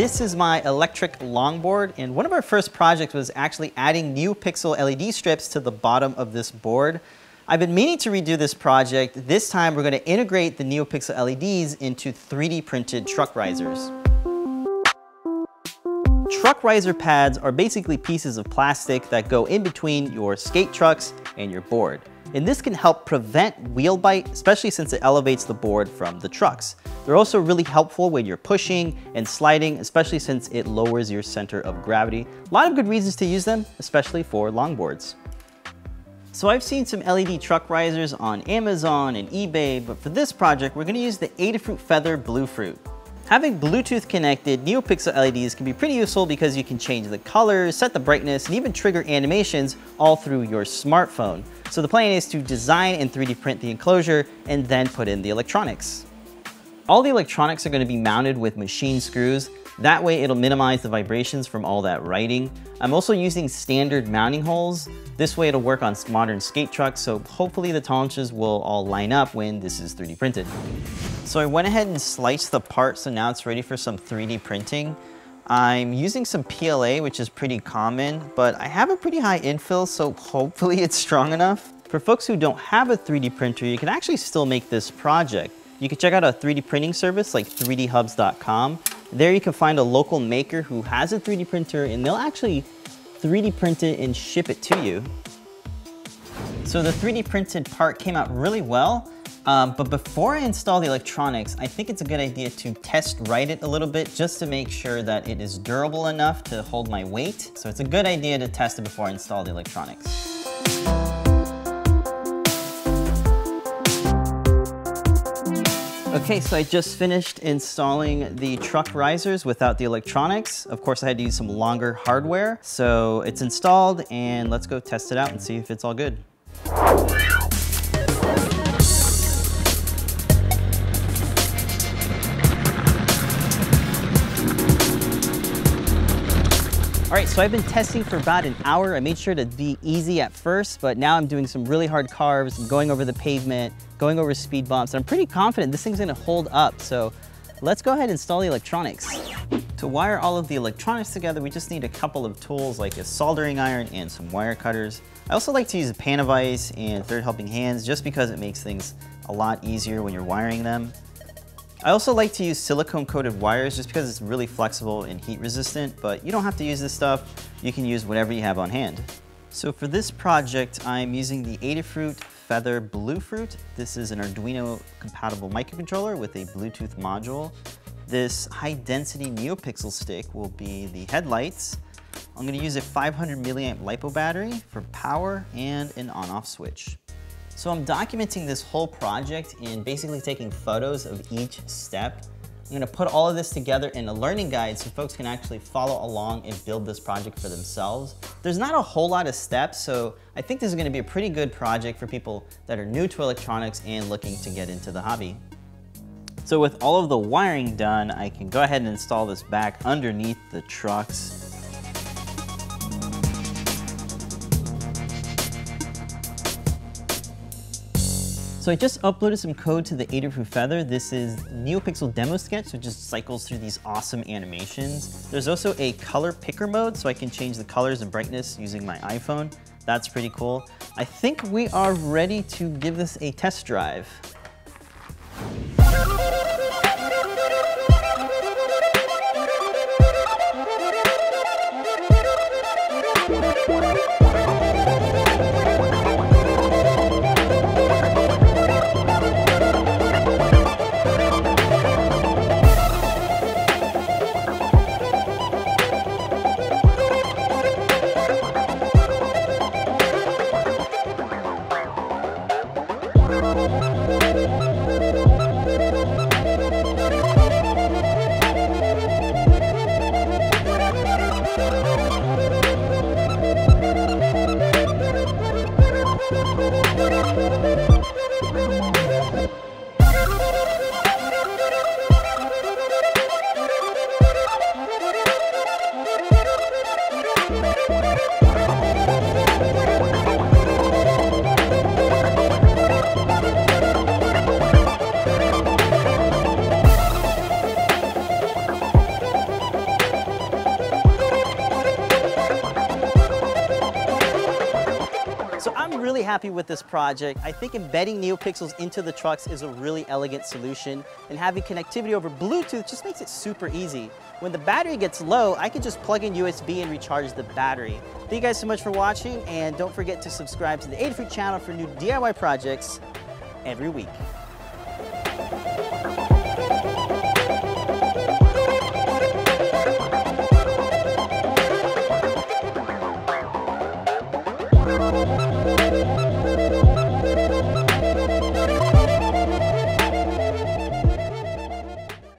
This is my electric longboard, and one of our first projects was actually adding NeoPixel LED strips to the bottom of this board. I've been meaning to redo this project. This time we're gonna integrate the NeoPixel LEDs into 3D printed truck risers. Truck riser pads are basically pieces of plastic that go in between your skate trucks and your board. And this can help prevent wheel bite, especially since it elevates the board from the trucks. They're also really helpful when you're pushing and sliding, especially since it lowers your center of gravity. A lot of good reasons to use them, especially for longboards. So I've seen some LED truck risers on Amazon and eBay, but for this project, we're gonna use the Adafruit Feather Bluefruit. Having Bluetooth connected NeoPixel LEDs can be pretty useful because you can change the colors, set the brightness, and even trigger animations all through your smartphone. So the plan is to design and 3D print the enclosure and then put in the electronics. All the electronics are gonna be mounted with machine screws. That way it'll minimize the vibrations from all that writing. I'm also using standard mounting holes. This way it'll work on modern skate trucks, so hopefully the tolerances will all line up when this is 3D printed. So I went ahead and sliced the part, so now it's ready for some 3D printing. I'm using some PLA, which is pretty common, but I have a pretty high infill, so hopefully it's strong enough. For folks who don't have a 3D printer, you can actually still make this project. You can check out a 3D printing service like 3dhubs.com. There you can find a local maker who has a 3D printer and they'll actually 3D print it and ship it to you. So the 3D printed part came out really well. Um, but before I install the electronics, I think it's a good idea to test write it a little bit just to make sure that it is durable enough to hold my weight. So it's a good idea to test it before I install the electronics. Okay, so I just finished installing the truck risers without the electronics. Of course, I had to use some longer hardware. So it's installed and let's go test it out and see if it's all good. All right, so I've been testing for about an hour. I made sure to be easy at first, but now I'm doing some really hard carves, going over the pavement, going over speed bumps. and I'm pretty confident this thing's gonna hold up. So let's go ahead and install the electronics. To wire all of the electronics together, we just need a couple of tools like a soldering iron and some wire cutters. I also like to use a PanaVise and third helping hands just because it makes things a lot easier when you're wiring them. I also like to use silicone coated wires just because it's really flexible and heat resistant, but you don't have to use this stuff. You can use whatever you have on hand. So for this project, I'm using the Adafruit Feather Bluefruit. This is an Arduino compatible microcontroller with a Bluetooth module. This high density NeoPixel stick will be the headlights. I'm gonna use a 500 milliamp LiPo battery for power and an on off switch. So I'm documenting this whole project and basically taking photos of each step. I'm gonna put all of this together in a learning guide so folks can actually follow along and build this project for themselves. There's not a whole lot of steps, so I think this is gonna be a pretty good project for people that are new to electronics and looking to get into the hobby. So with all of the wiring done, I can go ahead and install this back underneath the trucks. So I just uploaded some code to the Adafruit Feather. This is NeoPixel Demo Sketch, which just cycles through these awesome animations. There's also a color picker mode, so I can change the colors and brightness using my iPhone. That's pretty cool. I think we are ready to give this a test drive. So I'm really happy with this project. I think embedding NeoPixels into the trucks is a really elegant solution, and having connectivity over Bluetooth just makes it super easy. When the battery gets low, I can just plug in USB and recharge the battery. Thank you guys so much for watching, and don't forget to subscribe to the Adafruit channel for new DIY projects every week.